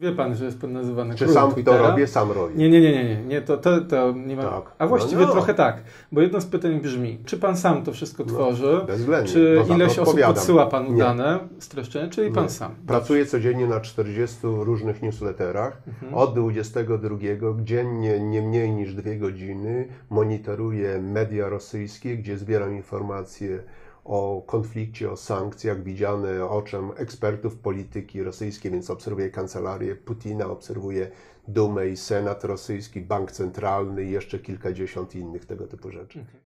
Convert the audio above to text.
Wie pan, że jest pan nazywany Czy sam Twittera? to robię, sam robię. Nie, nie, nie, nie, nie, nie to, to, to nie ma. Tak. A właściwie No, no. trochę tak, bo jedno z pytań brzmi, czy pan sam to wszystko tworzy, Bezwzględnie, czy ileś osób podsyła panu Nie. dane streszczenia, czyli pan Nie. sam. Pracuję codziennie na 40 różnych newsletterach. Mhm. Od 22 dziennie nie mniej niż dwie godziny monitoruję media rosyjskie, gdzie zbieram informacje o konflikcie, o sankcjach widziane oczem ekspertów polityki rosyjskiej, więc obserwuję kancelarię Putina, obserwuję Dumę i Senat rosyjski, Bank Centralny i jeszcze kilkadziesiąt innych tego typu rzeczy.